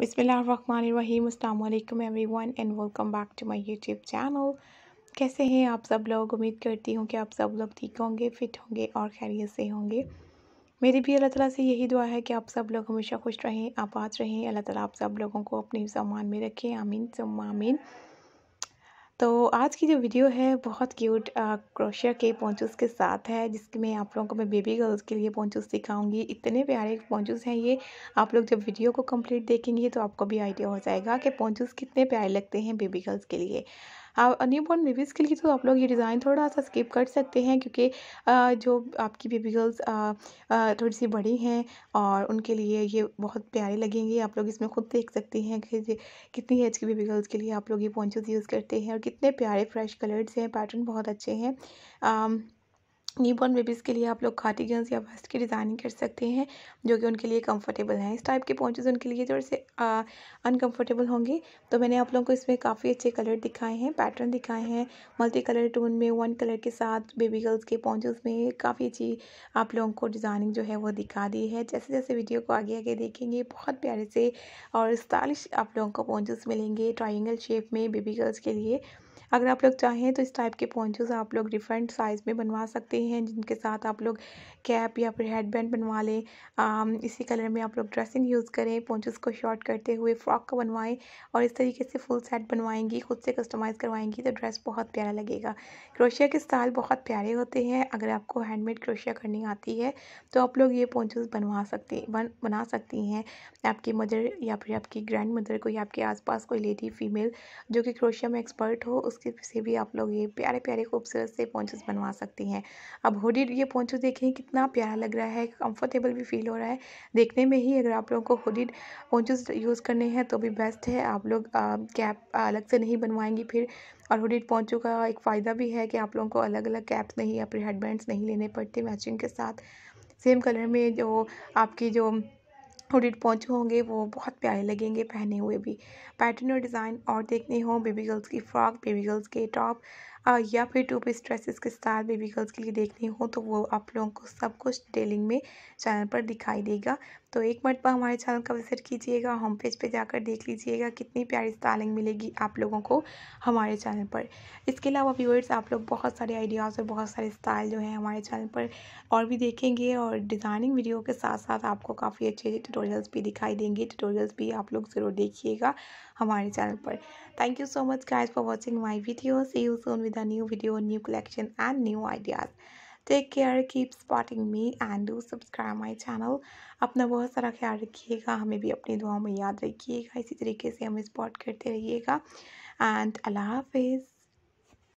बिस्मिल्लाहिर्रहमानिर्रहीम अस्सलाम वालेकुम everyone and welcome back to my YouTube channel. कैसे हैं आप सब लोग? उम्मीद करती हूँ कि आप सब लोग ठीक होंगे, फिट होंगे और खैरियत से होंगे। मेरी भी अल्लाह ताला से यही दुआ है कि आप सब लोग हमेशा खुश रहें, आबाद रहें। अल्लाह ताला आप सब लोगों को अपने सामान में रखें। आमीन सुम आमीन। तो आज की जो वीडियो है, बहुत क्यूट क्रोशिया के पोंचूस के साथ है जिसमें आप लोगों को मैं बेबी गर्ल्स के लिए पोंचूस दिखाऊँगी इतने प्यारे पोंचूस हैं ये। आप लोग जब वीडियो को कंप्लीट देखेंगे तो आपको भी आइडिया हो जाएगा कि पोंचूस कितने प्यारे लगते हैं बेबी गर्ल्स के लिए। न्यू बॉर्न बेबीज़ के लिए तो आप लोग ये डिज़ाइन थोड़ा सा स्किप कर सकते हैं क्योंकि जो आपकी बेबी गर्ल्स थोड़ी सी बड़ी हैं और उनके लिए ये बहुत प्यारे लगेंगे। आप लोग इसमें खुद देख सकते हैं कि कितनी एज की बेबी गर्ल्स के लिए आप लोग ये पॉन्चोज यूज़ करते हैं और कितने प्यारे फ्रेश कलर्स हैं पैटर्न बहुत अच्छे हैं। न्यूबॉर्न बेबीज़ के लिए आप लोग कार्टिगन्स या वेस्ट की डिज़ाइनिंग कर सकते हैं, जो कि उनके लिए कंफर्टेबल हैं। इस टाइप के पॉन्चेस उनके लिए थोड़े से अनकंफर्टेबल होंगे। तो मैंने आप लोगों को इसमें काफ़ी अच्छे कलर दिखाए हैं पैटर्न दिखाए हैं। मल्टी कलर टोन में वन कलर के साथ बेबी गर्ल्स के पॉन्चेस में काफ़ी अच्छी आप लोगों को डिज़ाइनिंग जो है वो दिखा दी है। जैसे जैसे वीडियो को आगे आगे देखेंगे, बहुत प्यारे से और स्टाइलिश आप लोगों को पॉन्चेस मिलेंगे। ट्राइंगल शेप में बेबी गर्ल्स के लिए। अगर आप लोग चाहें तो इस टाइप के पोंचोस आप लोग डिफरेंट साइज़ में बनवा सकते हैं, जिनके साथ आप लोग कैप या फिर हेड बैंड बनवा लें। इसी कलर में आप लोग ड्रेसिंग यूज़ करें पोंचोस को शॉर्ट करते हुए फ्रॉक को बनवाएँ और इस तरीके से फुल सेट बनवाएँगी, खुद से कस्टमाइज़ करवाएँगी तो ड्रेस बहुत प्यारा लगेगा। क्रोशिया के स्टाइल बहुत प्यारे होते हैं, अगर आपको हैंडमेड क्रोशिया करनी आती है तो आप लोग ये पोंचोस बनवा सकते, बन, बना सकती हैं। आपकी मदर या फिर आपकी ग्रैंड मदर को या आपके आसपास कोई लेडी फीमेल जो कि क्रोशिया में एक्सपर्ट हो उसके से भी आप लोग ये प्यारे प्यारे खूबसूरत से पोंचेस बनवा सकती हैं। अब हुडी ये पोंचो देखें कितना प्यारा लग रहा है कंफर्टेबल भी फील हो रहा है। देखने में ही अगर आप लोगों को हुडी पोंचेस यूज़ करने हैं तो भी बेस्ट है। आप लोग कैप अलग से नहीं बनवाएँगी फिर। और हुडीड पोंचो का एक फ़ायदा भी है कि आप लोगों को अलग अलग कैप्स नहीं या फिर हेडबैंड्स नहीं लेने पड़ते मैचिंग के साथ। सेम कलर में जो आपकी जो हुडिड पहुँचे होंगे, वो बहुत प्यारे लगेंगे पहने हुए भी। पैटर्न और डिज़ाइन और देखने हो बेबी गर्ल्स की फ्रॉक बेबी गर्ल्स के टॉप या फिर टू पीस ड्रेसेस के स्टाइल बेबी गर्ल्स के लिए देखने हो तो वो आप लोगों को सब कुछ डिटेलिंग में चैनल पर दिखाई देगा। तो एक मरतबा हमारे चैनल का विज़िट कीजिएगा होम पेज पे जाकर देख लीजिएगा कितनी प्यारी स्टाइलिंग मिलेगी आप लोगों को हमारे चैनल पर। इसके अलावा व्यूअर्स आप लोग बहुत सारे आइडियाज़ और बहुत सारे स्टाइल जो हैं हमारे चैनल पर और भी देखेंगे और डिज़ाइनिंग वीडियो के साथ साथ आपको काफ़ी अच्छे अच्छे ट्यूटोरियल्स भी दिखाई देंगे। ट्यूटोरियल्स भी आप लोग ज़रूर देखिएगा हमारे चैनल पर। Thank you so much guys for watching my video see you soon with a new video new collection and new ideas take care keep supporting me and do subscribe my channel अपना बहुत सारा ख्याल रखिएगा, हमें भी अपनी दुआओं में याद रखिएगा। इसी तरीके से हमें स्पॉट करते रहिएगा। एंड अल्लाह हाफिज़